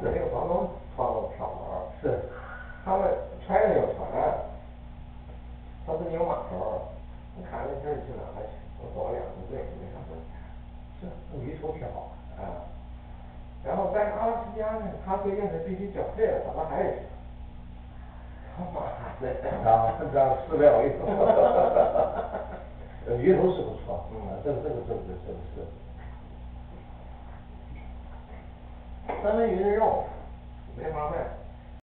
没有房东窗户挑门儿。是。他们船上有船，他自己有码头，你看那地儿去哪儿去，我走了两次队没啥问题。是鱼头挺好啊然后在阿拉斯加呢，他规定是必须缴费了，咱们还得他妈的啊这样是不了意思呃鱼头是不错，嗯这个这个这个这个是三文鱼的肉没法卖。